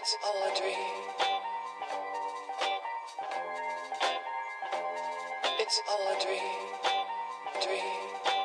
It's all a dream. It's all a dream. Dream.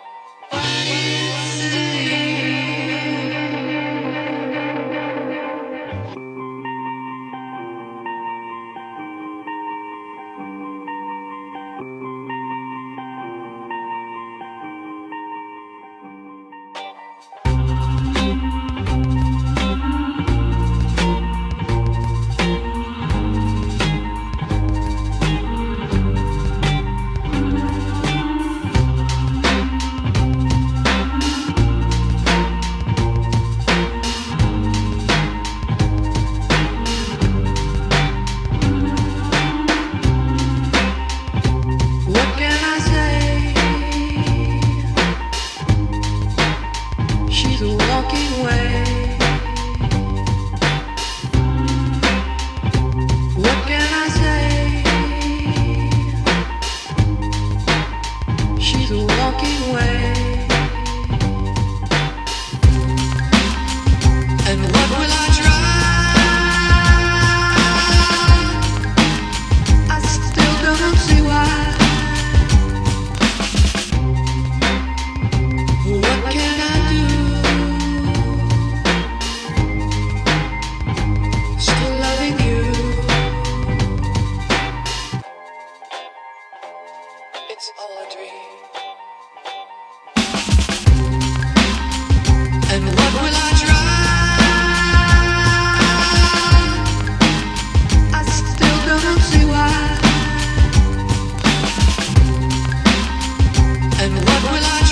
And what will I